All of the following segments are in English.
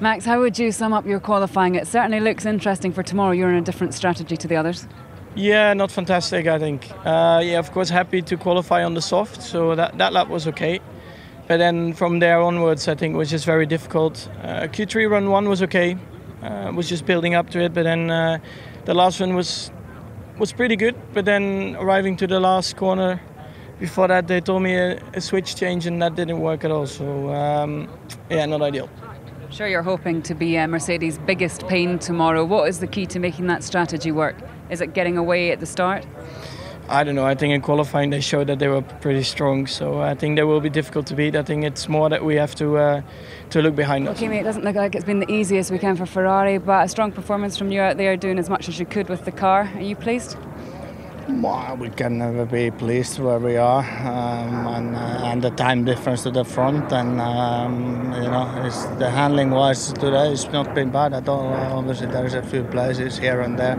Max, how would you sum up your qualifying? It certainly looks interesting for tomorrow. You're in a different strategy to the others. Yeah, not fantastic, I think. Uh, yeah, of course, happy to qualify on the soft, so that, that lap was okay. But then from there onwards, I think it was just very difficult. Uh, Q3 run one was okay, uh, was just building up to it, but then uh, the last one was was pretty good. But then arriving to the last corner, before that they told me a, a switch change and that didn't work at all. So um, yeah, not ideal. Sure, you're hoping to be uh, Mercedes' biggest pain tomorrow. What is the key to making that strategy work? Is it getting away at the start? I don't know. I think in qualifying they showed that they were pretty strong, so I think they will be difficult to beat. I think it's more that we have to uh, to look behind us. Okay, mate, it doesn't look like it's been the easiest weekend for Ferrari, but a strong performance from you out there, doing as much as you could with the car. Are you pleased? Well, we can never be pleased where we are, um, and, uh, and the time difference to the front, and um, you know, the handling wise today it's not been bad at all. Obviously, there's a few places here and there,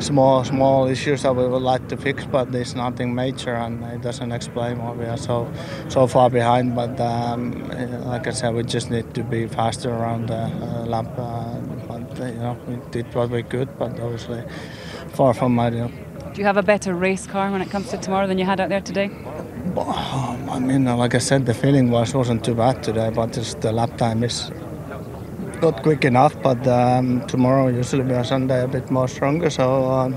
small small issues that we would like to fix, but there's nothing major, and it doesn't explain why we are so so far behind. But um, like I said, we just need to be faster around the uh, lap. Uh, but you know, we did what we could, but obviously far from ideal. Do you have a better race car when it comes to tomorrow than you had out there today? I mean, like I said, the feeling was wasn't too bad today, but just the lap time is not quick enough. But um, tomorrow usually be a Sunday a bit more stronger, so um,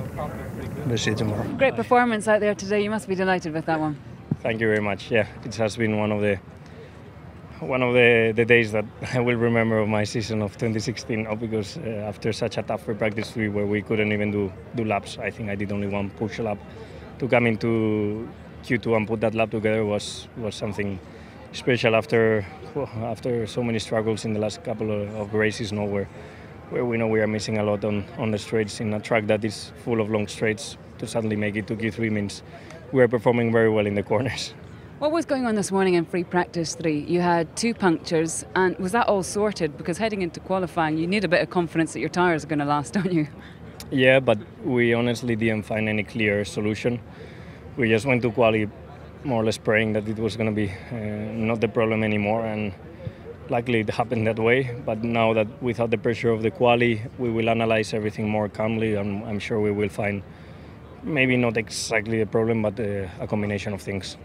we'll see tomorrow. Great performance out there today. You must be delighted with that one. Thank you very much. Yeah, it has been one of the one of the, the days that I will remember of my season of 2016 because uh, after such a tough practice week where we couldn't even do, do laps, I think I did only one push lap. To come into Q2 and put that lap together was, was something special after after so many struggles in the last couple of, races now where, where we know we are missing a lot on, on the straights in a track that is full of long straights to suddenly make it to Q3 means we are performing very well in the corners. What was going on this morning in free practice three? You had two punctures, and was that all sorted? Because heading into qualifying, you need a bit of confidence that your tyres are going to last, don't you? Yeah, but we honestly didn't find any clear solution. We just went to quali more or less praying that it was going to be uh, not the problem anymore, and luckily it happened that way. But now that without the pressure of the quali, we will analyze everything more calmly, and I'm sure we will find maybe not exactly the problem, but uh, a combination of things.